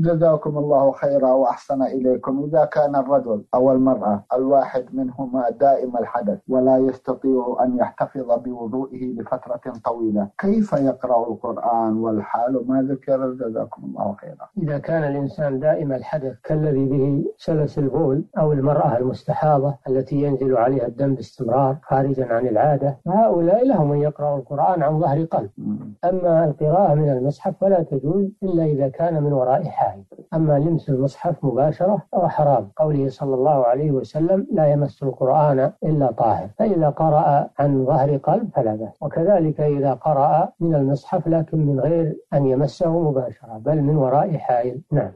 جزاكم الله خيرا وأحسن إليكم. إذا كان الرجل أو المرأة الواحد منهما دائم الحدث ولا يستطيع أن يحتفظ بوضوئه لفترة طويلة كيف يقرأ القرآن والحال؟ ما ذكر؟ جزاكم الله خيرا. إذا كان الإنسان دائم الحدث كالذي به سلس البول أو المرأة المستحاضة التي ينزل عليها الدم باستمرار خارجا عن العادة فهؤلاء لهم أن يقرأوا القرآن عن ظهر قلب. أما القراءة من المصحف فلا تجوز إلا إذا كان من وراء حائل أما لمس المصحف مباشرة فهو حرام. قوله صلى الله عليه وسلم لا يمس القرآن إلا طاهر. فإذا قرأ عن ظهر قلب فلا بأس. وكذلك إذا قرأ من المصحف لكن من غير أن يمسه مباشرة بل من وراء حائل. نعم.